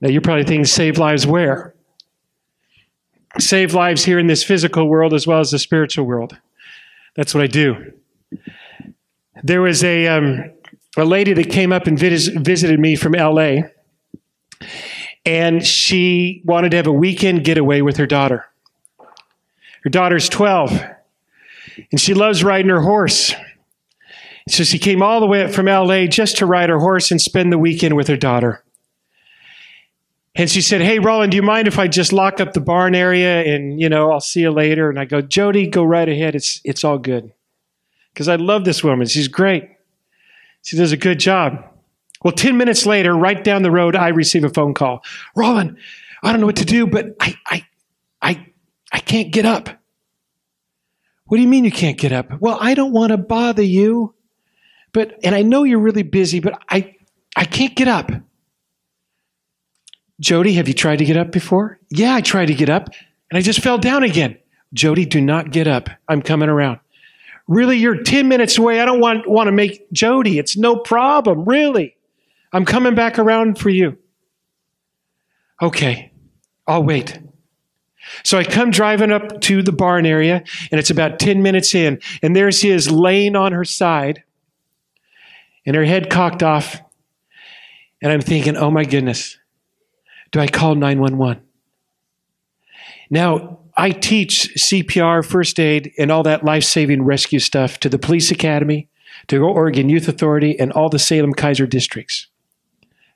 Now you're probably thinking, save lives where? Save lives here in this physical world as well as the spiritual world. That's what I do. There was a, um, a lady that came up and vis- visited me from LA, and she wanted to have a weekend getaway with her daughter. Her daughter's 12, and she loves riding her horse. So she came all the way up from LA just to ride her horse and spend the weekend with her daughter. And she said, Hey, Roland, do you mind if I just lock up the barn area and, you know, I'll see you later? And I go, Jody, go right ahead. It's, it's all good. Because I love this woman. She's great. She does a good job. Well, 10 minutes later, right down the road, I receive a phone call. Roland, I don't know what to do, but I, I, I, I can't get up. What do you mean you can't get up? Well, I don't want to bother you, but, and I know you're really busy, but I, I can't get up. Jody, have you tried to get up before? Yeah, I tried to get up and I just fell down again. Jody, do not get up. I'm coming around. Really, you're 10 minutes away. I don't want, want to make Jody. It's no problem. Really. I'm coming back around for you. Okay, I'll wait. So I come driving up to the barn area, and it's about 10 minutes in, and there she is laying on her side, and her head cocked off. And I'm thinking, oh my goodness, do I call 911? Now, I teach CPR, first aid, and all that life saving rescue stuff to the police academy, to Oregon Youth Authority, and all the Salem Keizer districts.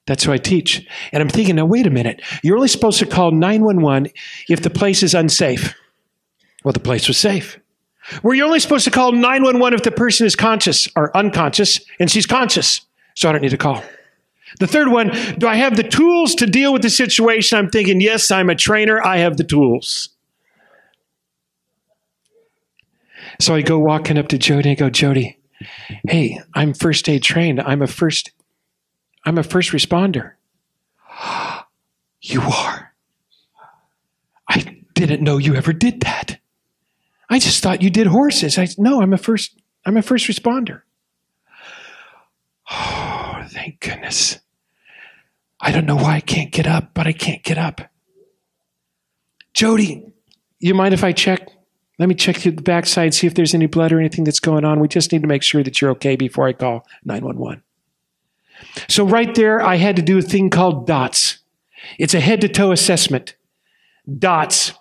That's who I teach. And I'm thinking, now, wait a minute. You're only supposed to call 911 if the place is unsafe. Well, the place was safe. Were you only supposed to call 911 if the person is conscious or unconscious, and she's conscious? So I don't need to call. The third one, do I have the tools to deal with the situation? I'm thinking, yes, I'm a trainer. I have the tools. So I go walking up to Jody and I go, Jody, hey, I'm first aid trained. I'm a first, I'm a first responder. you are. I didn't know you ever did that. I just thought you did horses. I no, I'm a first, I'm a first responder. Oh, thank goodness. I don't know why I can't get up, but I can't get up. Jody, you mind if I check? Let me check the backside, see if there's any blood or anything that's going on. We just need to make sure that you're okay before I call 911. So, right there, I had to do a thing called DOTS. It's a head to toe assessment. DOTS.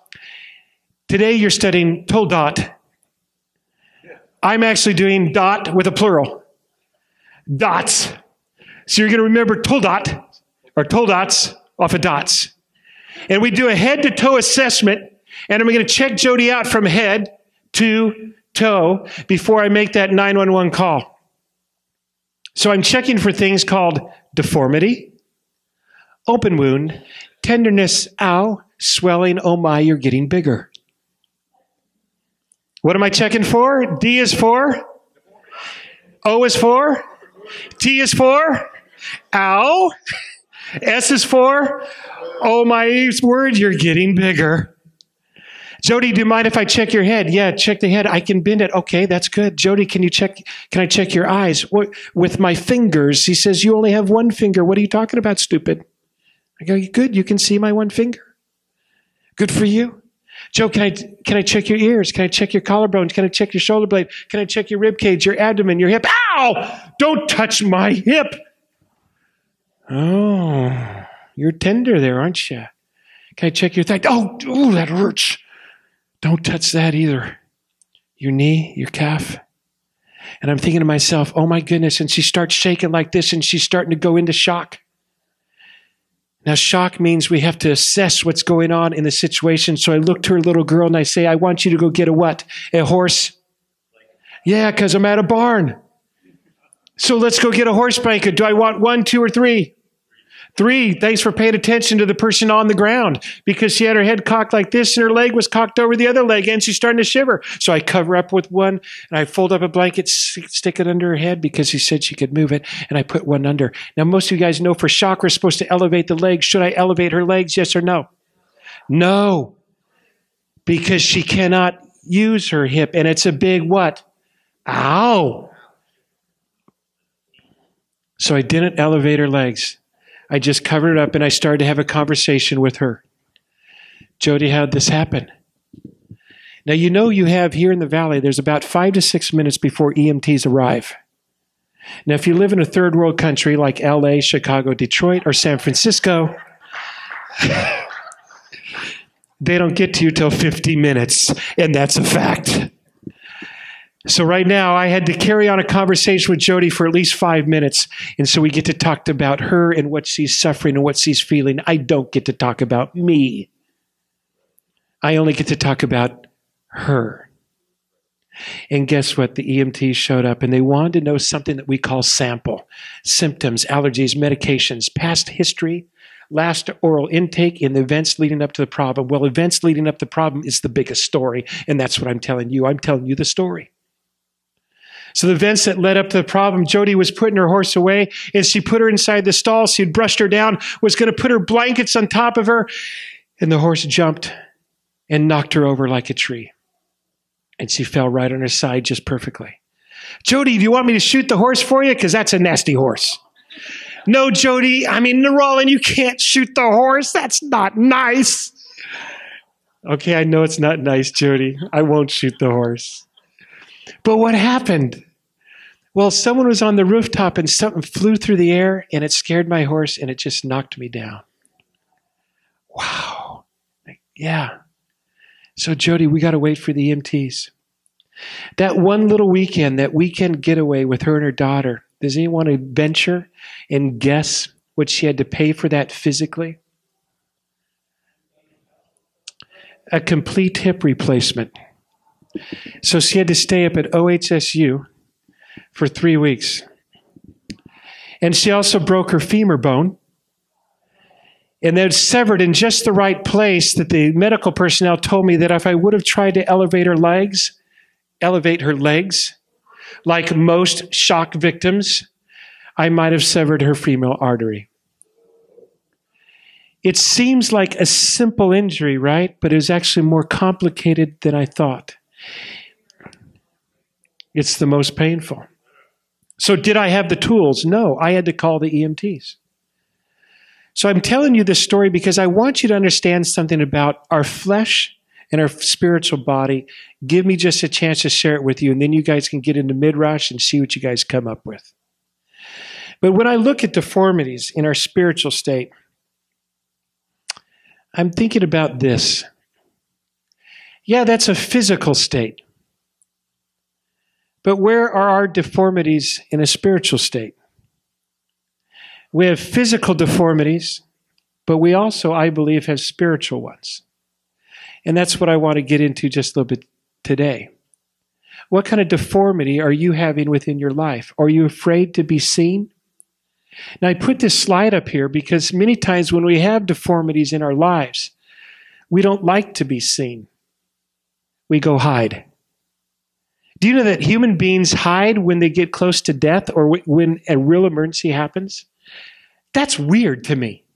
Today, you're studying TOLDOT. I'm actually doing DOT with a plural. DOTS. So, you're going to remember TOLDOT or TOLDOTS off of DOTS. And we do a head to toe assessment and I'm going to check Jody out from head to toe before I make that 911 call. So I'm checking for things called deformity, open wound, tenderness, ow, swelling, oh my, you're getting bigger. What am I checking for? D is for? O is for? T is for? Ow. S is for? Oh my word, you're getting bigger. Jody, do you mind if I check your head? Yeah, check the head. I can bend it. Okay, that's good. Jody, can you check? Can I check your eyes? what, With my fingers. He says, You only have one finger. What are you talking about, stupid? I go, Good, you can see my one finger. Good for you. Joe, can I, can I check your ears? Can I check your collarbones? Can I check your shoulder blade? Can I check your rib cage, your abdomen, your hip? Ow! Don't touch my hip. Oh, you're tender there, aren't you? Can I check your thigh? Oh, ooh, that hurts. Don't touch that either. Your knee, your calf. And I'm thinking to myself, oh my goodness. And she starts shaking like this and she's starting to go into shock. Now, shock means we have to assess what's going on in the situation. So I look to her little girl and I say, I want you to go get a what? A horse? Yeah, because I'm at a barn. So let's go get a horse blanket. Do I want one, two, or three? Three, thanks for paying attention to the person on the ground because she had her head cocked like this and her leg was cocked over the other leg and she's starting to shiver. So I cover up with one and I fold up a blanket, stick it under her head because he said she could move it and I put one under. Now, most of you guys know for chakra we're supposed to elevate the legs. Should I elevate her legs? Yes or no? No, because she cannot use her hip and it's a big what? Ow. So I didn't elevate her legs. I just covered it up and I started to have a conversation with her. Jody, how'd this happen? Now, you know, you have here in the valley, there's about five to six minutes before EMTs arrive. Now, if you live in a third world country like LA, Chicago, Detroit, or San Francisco, they don't get to you till 50 minutes, and that's a fact. So right now, I had to carry on a conversation with Jody for at least five minutes, and so we get to talk about her and what she's suffering and what she's feeling. I don't get to talk about me. I only get to talk about her. And guess what? The EMTs showed up and they wanted to know something that we call sample symptoms, allergies, medications, past history, last oral intake, and the events leading up to the problem. Well, events leading up to the problem is the biggest story, and that's what I'm telling you. I'm telling you the story. So the events that led up to the problem, Jody was putting her horse away and she put her inside the stall. She had brushed her down, was going to put her blankets on top of her, and the horse jumped and knocked her over like a tree. And she fell right on her side just perfectly. Jody, do you want me to shoot the horse for you? Because that's a nasty horse. No, Jody, I mean, Roland, you can't shoot the horse. That's not nice. Okay, I know it's not nice, Jody. I won't shoot the horse. But what happened? Well, someone was on the rooftop and something flew through the air and it scared my horse and it just knocked me down. Wow. Yeah. So, Jody, we got to wait for the EMTs. That one little weekend, that weekend getaway with her and her daughter, does anyone want to venture and guess what she had to pay for that physically? A complete hip replacement. So she had to stay up at OHSU for three weeks. And she also broke her femur bone and then severed in just the right place that the medical personnel told me that if I would have tried to elevate her legs, elevate her legs, like most shock victims, I might have severed her femoral artery. It seems like a simple injury, right? But it was actually more complicated than I thought. It's the most painful. So, did I have the tools? No, I had to call the EMTs. So I'm telling you this story because I want you to understand something about our flesh and our spiritual body. Give me just a chance to share it with you, and then you guys can get into Midrash and see what you guys come up with. But when I look at deformities in our spiritual state, I'm thinking about this. Yeah, that's a physical state. But where are our deformities in a spiritual state? We have physical deformities, but we also, I believe, have spiritual ones. And that's what I want to get into just a little bit today. What kind of deformity are you having within your life? Are you afraid to be seen? Now, I put this slide up here because many times when we have deformities in our lives, we don't like to be seen. We go hide. Do you know that human beings hide when they get close to death or when a real emergency happens? That's weird to me.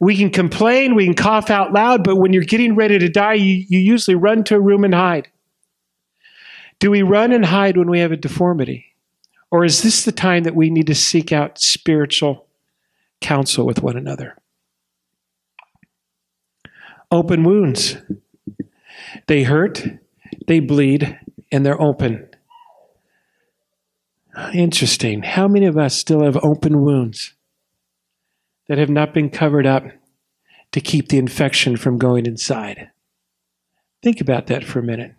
We can complain, we can cough out loud, but when you're getting ready to die, you, you usually run to a room and hide. Do we run and hide when we have a deformity? Or is this the time that we need to seek out spiritual counsel with one another? Open wounds. They hurt, they bleed, and they're open. Interesting. How many of us still have open wounds? that have not been covered up to keep the infection from going inside. Think about that for a minute.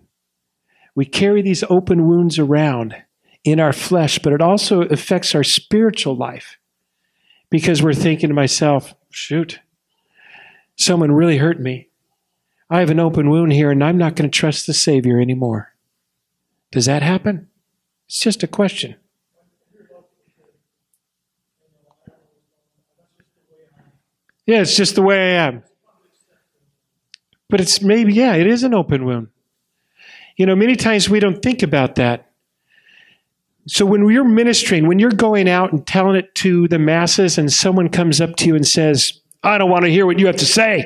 We carry these open wounds around in our flesh, but it also affects our spiritual life because we're thinking to myself, shoot, someone really hurt me. I have an open wound here and I'm not going to trust the Savior anymore. Does that happen? It's just a question. Yeah, it's just the way I am. But it's maybe, yeah, it is an open wound. You know, many times we don't think about that. So when you're ministering, when you're going out and telling it to the masses, and someone comes up to you and says, I don't want to hear what you have to say.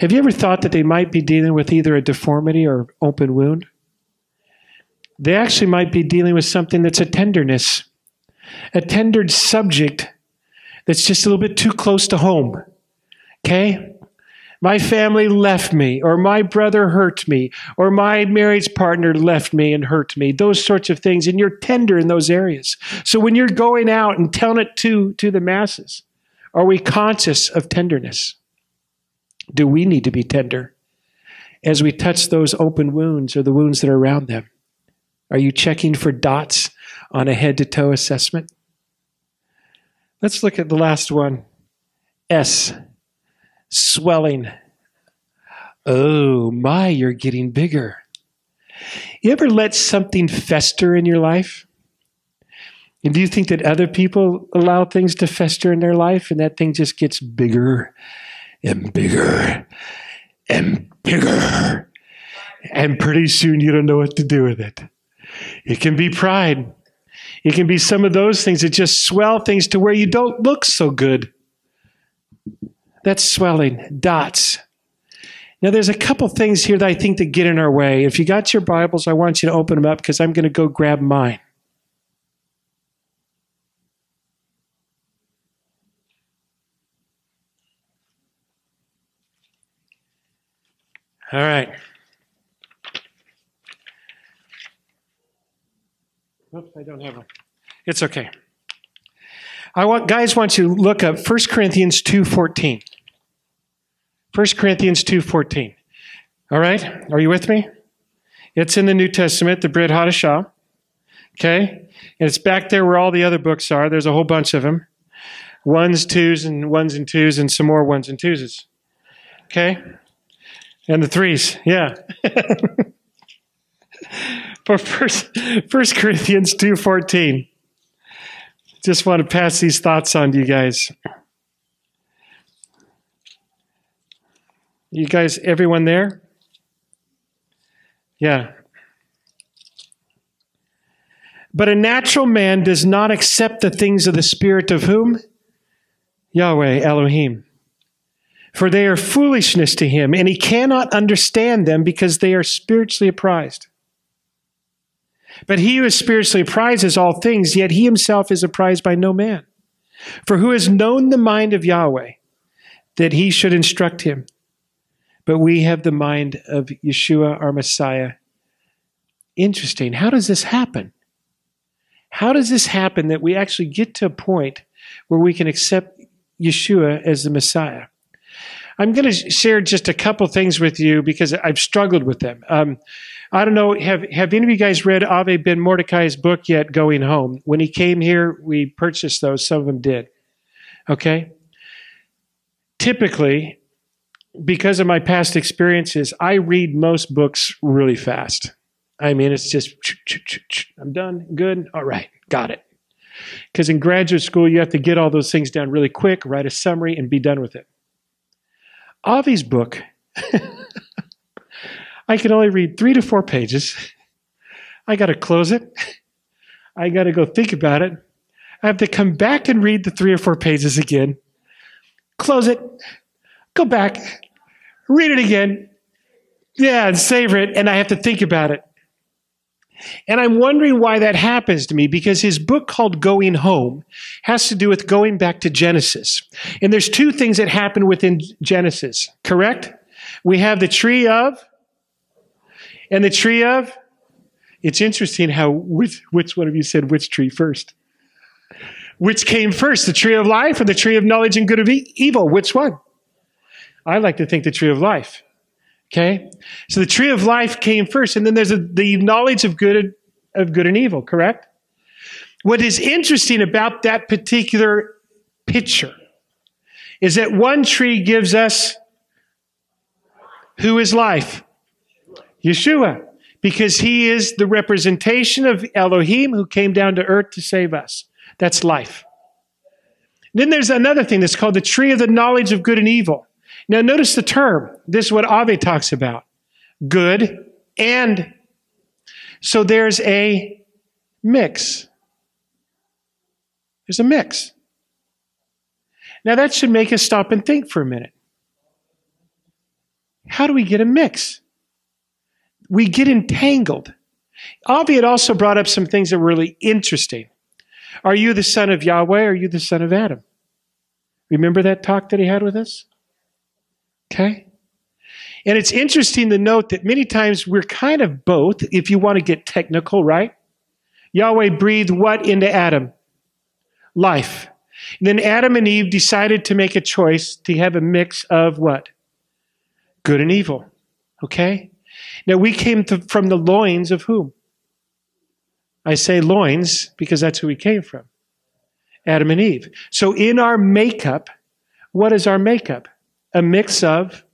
Have you ever thought that they might be dealing with either a deformity or open wound? They actually might be dealing with something that's a tenderness, a tendered subject that's just a little bit too close to home. Okay? My family left me, or my brother hurt me, or my marriage partner left me and hurt me, those sorts of things. And you're tender in those areas. So when you're going out and telling it to, to the masses, are we conscious of tenderness? Do we need to be tender as we touch those open wounds or the wounds that are around them? Are you checking for dots on a head to toe assessment? Let's look at the last one S, swelling. Oh my, you're getting bigger. You ever let something fester in your life? And do you think that other people allow things to fester in their life and that thing just gets bigger and bigger and bigger? And pretty soon you don't know what to do with it. It can be pride. It can be some of those things that just swell things to where you don't look so good. That's swelling, dots. Now, there's a couple things here that I think that get in our way. If you got your Bibles, I want you to open them up because I'm going to go grab mine. All right. Oops, I don't have one. It's okay. I want guys want to look up 1 Corinthians 2:14. 1 Corinthians 2:14. All right? Are you with me? It's in the New Testament, the Brit Hadashah. Okay? And it's back there where all the other books are. There's a whole bunch of them. Ones, twos, and ones and twos, and some more ones and twos. Okay? And the threes, yeah. For first, First Corinthians 2.14. Just want to pass these thoughts on to you guys. You guys, everyone there? Yeah. But a natural man does not accept the things of the Spirit of whom? Yahweh, Elohim. For they are foolishness to him, and he cannot understand them because they are spiritually apprised. But he who is spiritually apprised is all things, yet he himself is apprised by no man. For who has known the mind of Yahweh that he should instruct him? But we have the mind of Yeshua, our Messiah. Interesting. How does this happen? How does this happen that we actually get to a point where we can accept Yeshua as the Messiah? I'm going to share just a couple things with you because I've struggled with them. Um, I don't know. Have Have any of you guys read Avi Ben Mordechai's book yet? Going home. When he came here, we purchased those. Some of them did. Okay. Typically, because of my past experiences, I read most books really fast. I mean, it's just I'm done. Good. All right. Got it. Because in graduate school, you have to get all those things down really quick, write a summary, and be done with it. Avi's book. I can only read three to four pages. I got to close it. I got to go think about it. I have to come back and read the three or four pages again, close it, go back, read it again. Yeah, and savor it. And I have to think about it. And I'm wondering why that happens to me because his book called Going Home has to do with going back to Genesis. And there's two things that happen within Genesis, correct? We have the tree of and the tree of? It's interesting how, which, which one of you said which tree first? Which came first, the tree of life or the tree of knowledge and good of evil? Which one? I like to think the tree of life. Okay? So the tree of life came first, and then there's a, the knowledge of good, of good and evil, correct? What is interesting about that particular picture is that one tree gives us who is life? Yeshua, because he is the representation of Elohim who came down to earth to save us. That's life. Then there's another thing that's called the tree of the knowledge of good and evil. Now, notice the term. This is what Avi talks about good and. So there's a mix. There's a mix. Now, that should make us stop and think for a minute. How do we get a mix? we get entangled. Avi had also brought up some things that were really interesting. Are you the son of Yahweh or are you the son of Adam? Remember that talk that he had with us? Okay. And it's interesting to note that many times we're kind of both, if you want to get technical, right? Yahweh breathed what into Adam? Life. And then Adam and Eve decided to make a choice to have a mix of what? Good and evil. Okay? Now we came to, from the loins of whom? I say loins because that's who we came from Adam and Eve. So in our makeup, what is our makeup? A mix of.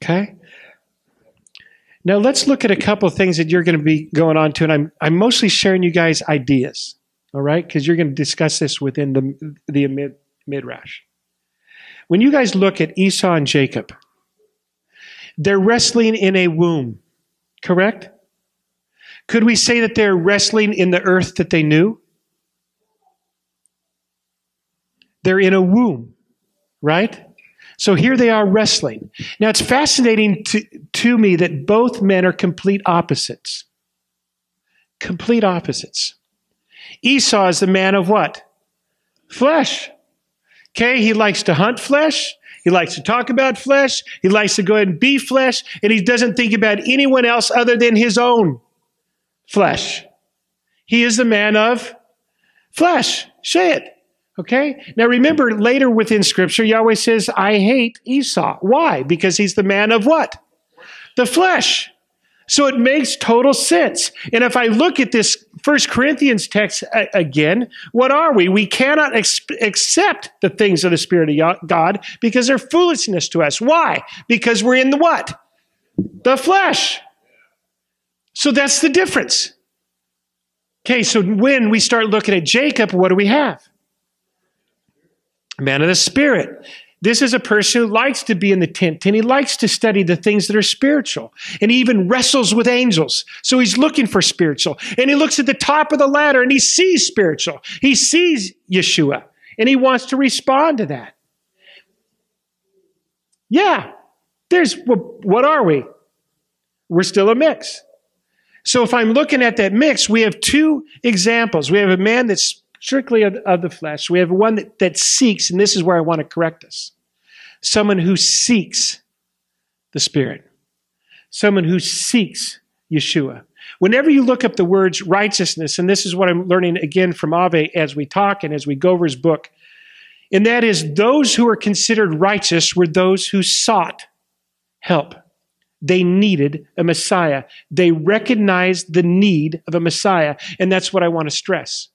Okay? Now let's look at a couple of things that you're going to be going on to, and I'm, I'm mostly sharing you guys ideas, all right? Because you're going to discuss this within the, the mid, midrash. When you guys look at Esau and Jacob, they're wrestling in a womb, correct? Could we say that they're wrestling in the earth that they knew? They're in a womb, right? So here they are wrestling. Now it's fascinating to, to me that both men are complete opposites. Complete opposites. Esau is the man of what? Flesh. Okay, he likes to hunt flesh. He likes to talk about flesh. He likes to go ahead and be flesh. And he doesn't think about anyone else other than his own flesh. He is the man of flesh. Say it. Okay? Now remember, later within Scripture, Yahweh says, I hate Esau. Why? Because he's the man of what? The flesh. So it makes total sense. And if I look at this First Corinthians text again, what are we? We cannot ex- accept the things of the Spirit of God because they're foolishness to us. Why? Because we're in the what? The flesh. So that's the difference. Okay, so when we start looking at Jacob, what do we have? Man of the Spirit. This is a person who likes to be in the tent and he likes to study the things that are spiritual. And he even wrestles with angels. So he's looking for spiritual. And he looks at the top of the ladder and he sees spiritual. He sees Yeshua and he wants to respond to that. Yeah, there's what are we? We're still a mix. So if I'm looking at that mix, we have two examples. We have a man that's strictly of, of the flesh. We have one that, that seeks, and this is where I want to correct us someone who seeks the Spirit, someone who seeks Yeshua. Whenever you look up the words righteousness, and this is what I'm learning again from Avi as we talk and as we go over his book, and that is those who are considered righteous were those who sought help. They needed a Messiah. They recognized the need of a Messiah, and that's what I want to stress.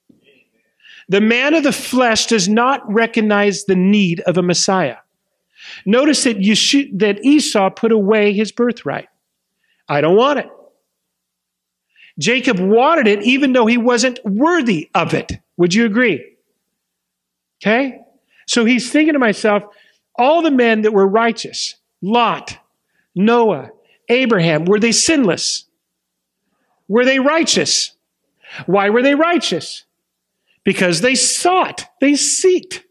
The man of the flesh does not recognize the need of a Messiah. Notice that, Yeshua, that Esau put away his birthright. I don't want it. Jacob wanted it even though he wasn't worthy of it. Would you agree? Okay? So he's thinking to myself, all the men that were righteous, Lot, Noah, Abraham, were they sinless? Were they righteous? Why were they righteous? Because they sought, they seeked.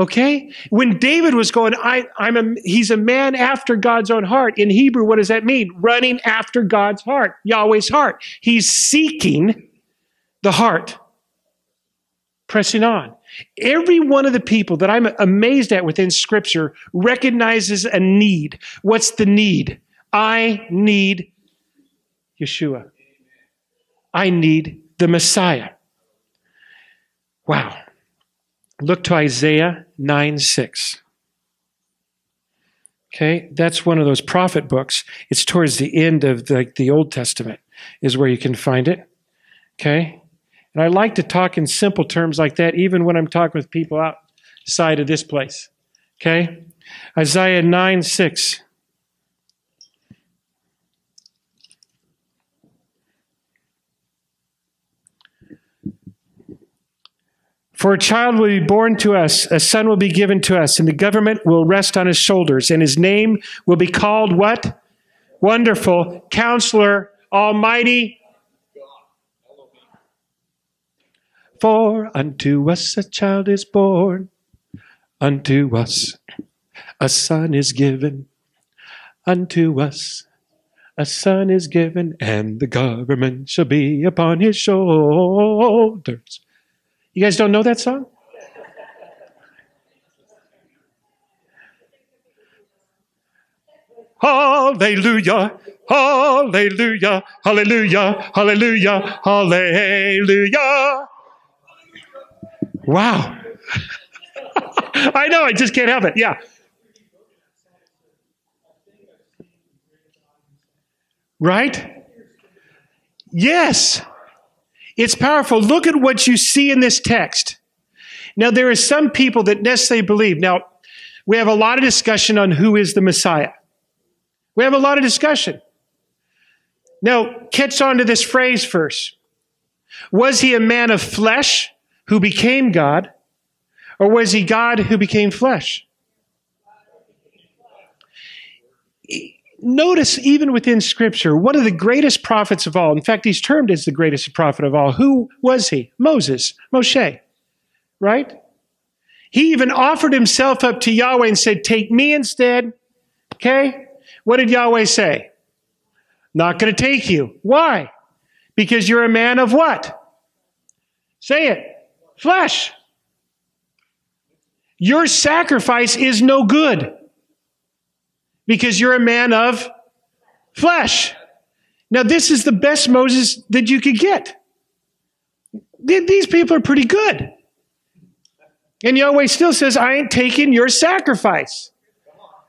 Okay? When David was going, I, am a, he's a man after God's own heart. In Hebrew, what does that mean? Running after God's heart, Yahweh's heart. He's seeking the heart, pressing on. Every one of the people that I'm amazed at within Scripture recognizes a need. What's the need? I need Yeshua. I need the Messiah. Wow. Look to Isaiah 9 6. Okay, that's one of those prophet books. It's towards the end of the, the Old Testament, is where you can find it. Okay, and I like to talk in simple terms like that, even when I'm talking with people outside of this place. Okay, Isaiah 9 6. For a child will be born to us, a son will be given to us, and the government will rest on his shoulders, and his name will be called what? Wonderful, Counselor, Almighty. For unto us a child is born, unto us a son is given, unto us a son is given, and the government shall be upon his shoulders. You guys don't know that song? Hallelujah, hallelujah, hallelujah, hallelujah, hallelujah. Wow. I know, I just can't help it. Yeah. Right? Yes. It's powerful. Look at what you see in this text. Now, there are some people that necessarily believe. Now, we have a lot of discussion on who is the Messiah. We have a lot of discussion. Now, catch on to this phrase first. Was he a man of flesh who became God, or was he God who became flesh? Notice, even within Scripture, one of the greatest prophets of all, in fact, he's termed as the greatest prophet of all. Who was he? Moses, Moshe right? He even offered himself up to Yahweh and said, Take me instead. Okay? What did Yahweh say? Not going to take you. Why? Because you're a man of what? Say it. Flesh. Your sacrifice is no good because you're a man of flesh. Now, this is the best Moses that you could get. These people are pretty good. And Yahweh still says, I ain't taking your sacrifice.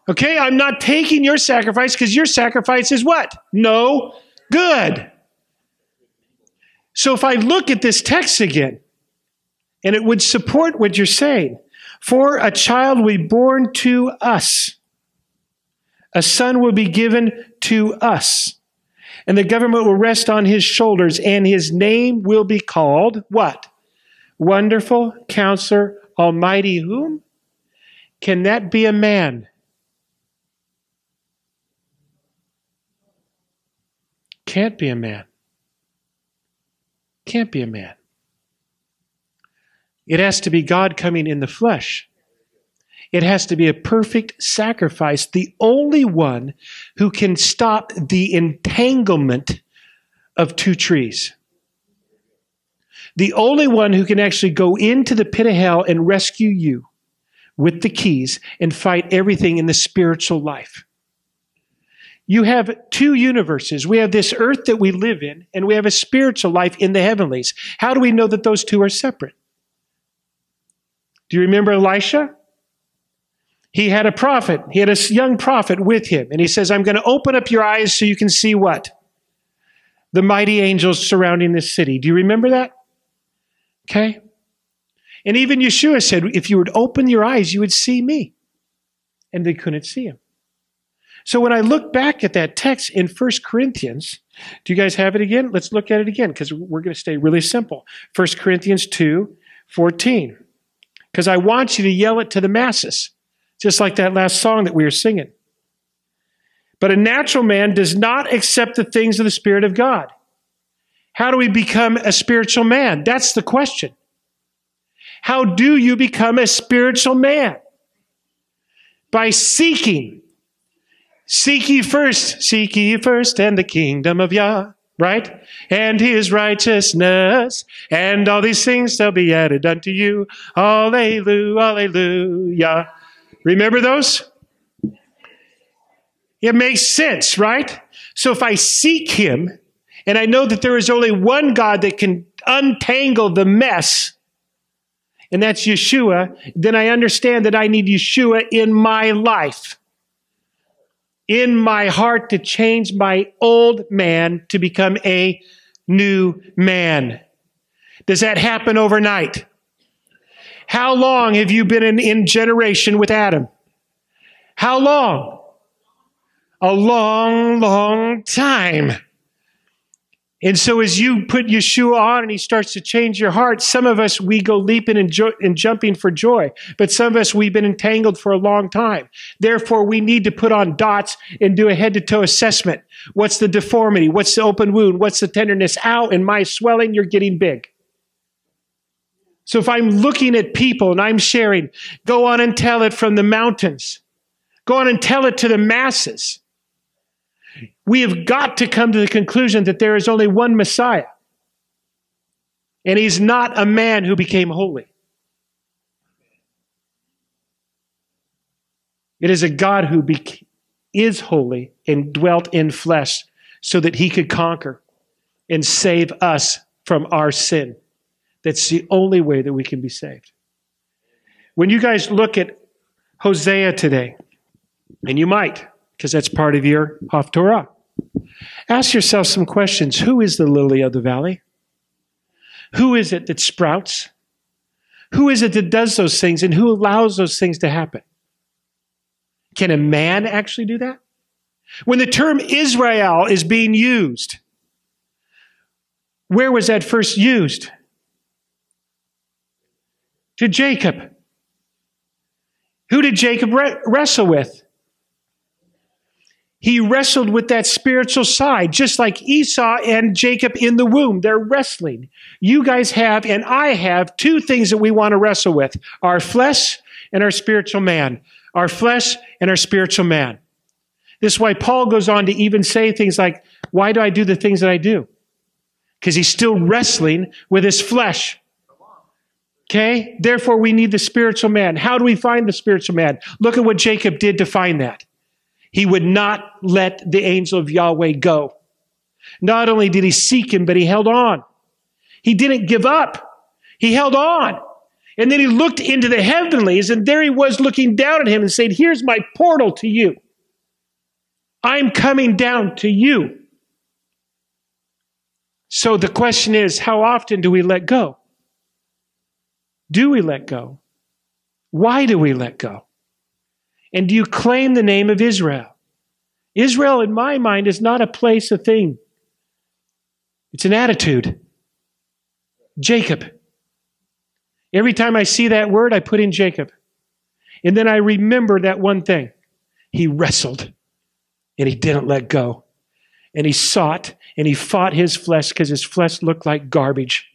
Okay, I'm not taking your sacrifice because your sacrifice is what? No good. So if I look at this text again, and it would support what you're saying, for a child we born to us, a son will be given to us, and the government will rest on his shoulders, and his name will be called what? Wonderful Counselor, Almighty whom? Can that be a man? Can't be a man. Can't be a man. It has to be God coming in the flesh. It has to be a perfect sacrifice, the only one who can stop the entanglement of two trees the only one who can actually go into the pit of hell and rescue you with the keys and fight everything in the spiritual life. You have two universes. We have this earth that we live in, and we have a spiritual life in the heavenlies. How do we know that those two are separate? Do you remember Elisha? He had a prophet. He had a young prophet with him, and he says, I'm going to open up your eyes so you can see what? The mighty angels surrounding this city. Do you remember that? Okay? And even Yeshua said, if you would open your eyes, you would see me. And they couldn't see him. So when I look back at that text in 1 Corinthians, do you guys have it again? Let's look at it again because we're going to stay really simple. 1 Corinthians 2 14. Because I want you to yell it to the masses, just like that last song that we were singing. But a natural man does not accept the things of the Spirit of God how do we become a spiritual man? That's the question. How do you become a spiritual man? By seeking. Seek ye first, seek ye first, and the kingdom of Yah, right? And his righteousness, and all these things shall be added unto you. Alleluia, alleluia. Remember those? It makes sense, right? So if I seek him, and I know that there is only one God that can untangle the mess, and that's Yeshua, then I understand that I need Yeshua in my life, in my heart to change my old man to become a new man. Does that happen overnight? How long have you been in, in generation with Adam? How long? A long, long time. And so as you put Yeshua on and he starts to change your heart, some of us, we go leaping and, jo- and, jumping for joy. But some of us, we've been entangled for a long time. Therefore, we need to put on dots and do a head to toe assessment. What's the deformity? What's the open wound? What's the tenderness? Ow, and my swelling, you're getting big. So if I'm looking at people and I'm sharing, go on and tell it from the mountains. Go on and tell it to the masses. We have got to come to the conclusion that there is only one Messiah. And he's not a man who became holy. It is a God who is holy and dwelt in flesh so that he could conquer and save us from our sin. That's the only way that we can be saved. When you guys look at Hosea today, and you might, because that's part of your Haftorah, ask yourself some questions. Who is the lily of the valley? Who is it that sprouts? Who is it that does those things and who allows those things to happen? Can a man actually do that? When the term Israel is being used, where was that first used? To Jacob. Who did Jacob re- wrestle with? He wrestled with that spiritual side, just like Esau and Jacob in the womb. They're wrestling. You guys have, and I have, two things that we want to wrestle with our flesh and our spiritual man. Our flesh and our spiritual man. This is why Paul goes on to even say things like, Why do I do the things that I do? Because he's still wrestling with his flesh. Okay? Therefore, we need the spiritual man. How do we find the spiritual man? Look at what Jacob did to find that. He would not let the angel of Yahweh go. Not only did he seek him, but he held on. He didn't give up. He held on. And then he looked into the heavenlies, and there he was looking down at him and saying, Here's my portal to you. I'm coming down to you. So the question is, how often do we let go? Do we let go? Why do we let go? And do you claim the name of Israel? Israel, in my mind, is not a place, a thing. It's an attitude. Jacob. Every time I see that word, I put in Jacob. And then I remember that one thing. He wrestled and he didn't let go. And he sought and he fought his flesh because his flesh looked like garbage.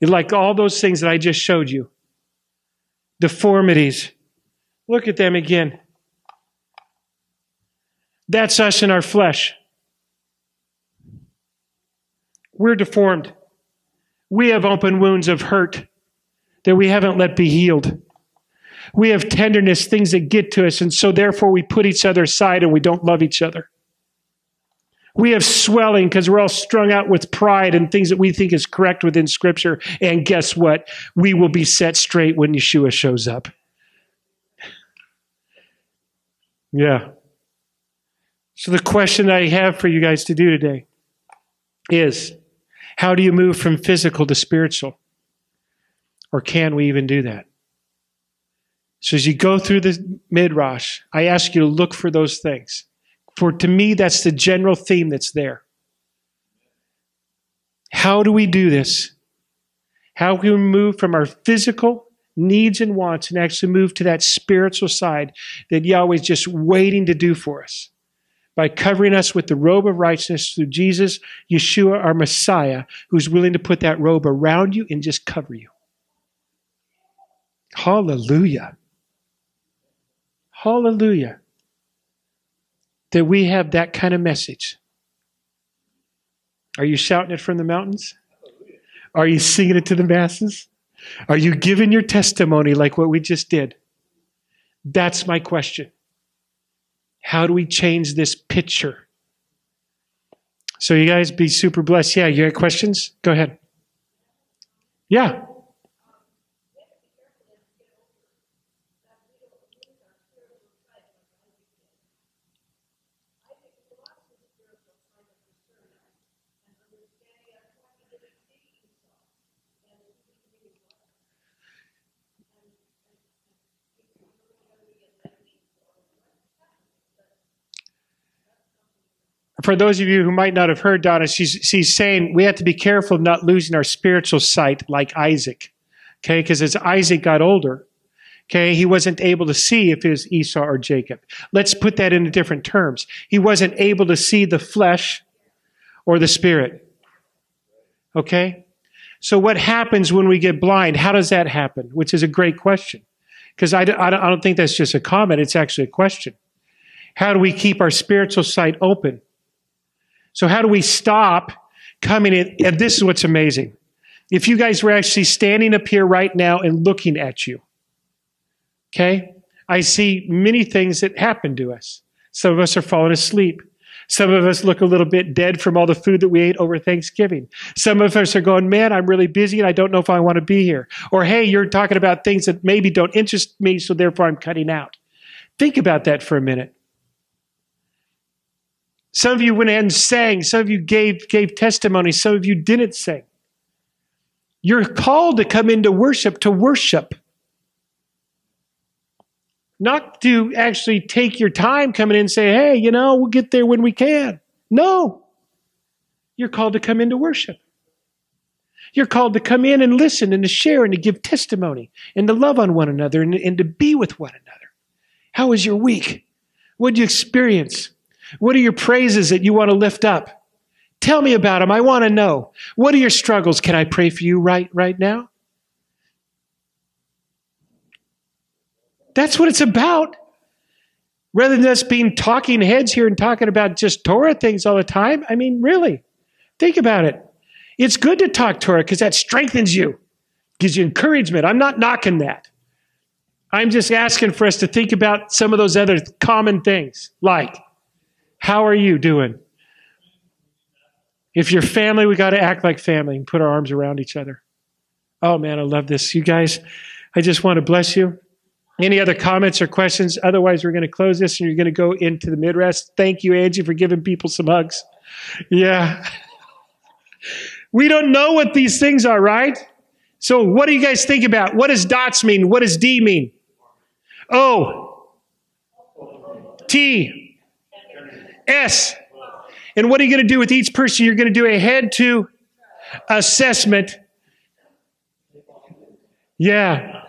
Like all those things that I just showed you. Deformities. Look at them again. That's us in our flesh. We're deformed. We have open wounds of hurt that we haven't let be healed. We have tenderness, things that get to us, and so therefore we put each other aside and we don't love each other. We have swelling because we're all strung out with pride and things that we think is correct within Scripture. And guess what? We will be set straight when Yeshua shows up. Yeah. So, the question I have for you guys to do today is how do you move from physical to spiritual? Or can we even do that? So, as you go through the Midrash, I ask you to look for those things. For to me, that's the general theme that's there. How do we do this? How can we move from our physical needs and wants and actually move to that spiritual side that Yahweh's just waiting to do for us? By covering us with the robe of righteousness through Jesus, Yeshua, our Messiah, who's willing to put that robe around you and just cover you. Hallelujah. Hallelujah. That we have that kind of message. Are you shouting it from the mountains? Are you singing it to the masses? Are you giving your testimony like what we just did? That's my question. How do we change this picture? So, you guys be super blessed. Yeah, you got questions? Go ahead. Yeah. For those of you who might not have heard Donna, she's, she's saying we have to be careful of not losing our spiritual sight like Isaac. Okay, because as Isaac got older, okay, he wasn't able to see if it was Esau or Jacob. Let's put that into different terms. He wasn't able to see the flesh or the spirit. Okay? So what happens when we get blind? How does that happen? Which is a great question. Because I, I, I don't think that's just a comment, it's actually a question. How do we keep our spiritual sight open? So, how do we stop coming in? And this is what's amazing. If you guys were actually standing up here right now and looking at you, okay, I see many things that happen to us. Some of us are falling asleep. Some of us look a little bit dead from all the food that we ate over Thanksgiving. Some of us are going, man, I'm really busy and I don't know if I want to be here. Or, hey, you're talking about things that maybe don't interest me, so therefore I'm cutting out. Think about that for a minute. Some of you went ahead and sang. Some of you gave, gave testimony. Some of you didn't sing. You're called to come into worship to worship. Not to actually take your time coming in and say, hey, you know, we'll get there when we can. No. You're called to come into worship. You're called to come in and listen and to share and to give testimony and to love on one another and, and to be with one another. How was your week? What did you experience? What are your praises that you want to lift up? Tell me about them. I want to know. What are your struggles? Can I pray for you right, right now? That's what it's about. Rather than us being talking heads here and talking about just Torah things all the time. I mean, really, think about it. It's good to talk Torah because that strengthens you, gives you encouragement. I'm not knocking that. I'm just asking for us to think about some of those other common things, like, how are you doing? If you're family, we got to act like family and put our arms around each other. Oh man, I love this. You guys, I just want to bless you. Any other comments or questions? Otherwise, we're going to close this and you're going to go into the midrash. Thank you, Angie, for giving people some hugs. Yeah. We don't know what these things are, right? So, what do you guys think about? What does dots mean? What does D mean? O. T. S. And what are you going to do with each person? You're going to do a head to assessment. Yeah.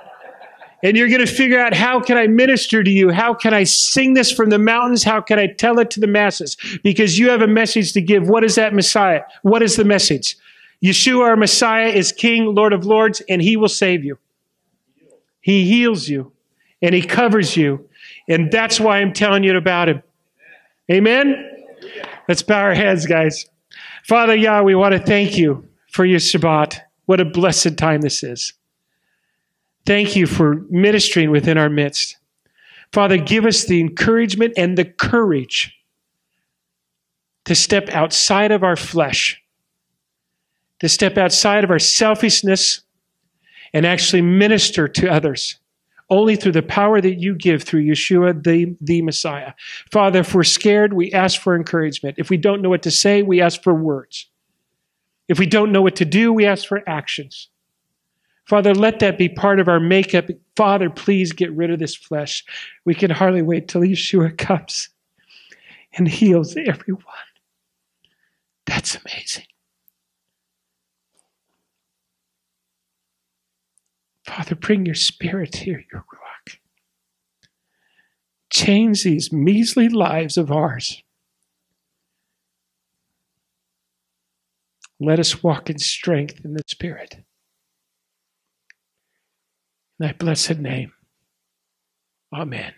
And you're going to figure out how can I minister to you? How can I sing this from the mountains? How can I tell it to the masses? Because you have a message to give. What is that Messiah? What is the message? Yeshua, our Messiah, is King, Lord of Lords, and He will save you. He heals you and He covers you. And that's why I'm telling you about Him. Amen? Let's bow our heads, guys. Father Yah, we want to thank you for your Shabbat. What a blessed time this is. Thank you for ministering within our midst. Father, give us the encouragement and the courage to step outside of our flesh, to step outside of our selfishness, and actually minister to others only through the power that you give through Yeshua, the, the Messiah. Father, if we're scared, we ask for encouragement. If we don't know what to say, we ask for words. If we don't know what to do, we ask for actions. Father, let that be part of our makeup. Father, please get rid of this flesh. We can hardly wait till Yeshua comes and heals everyone. That's amazing. Father, bring your spirit here, your Ruach. Change these measly lives of ours. Let us walk in strength in the Spirit. In thy blessed name. Amen.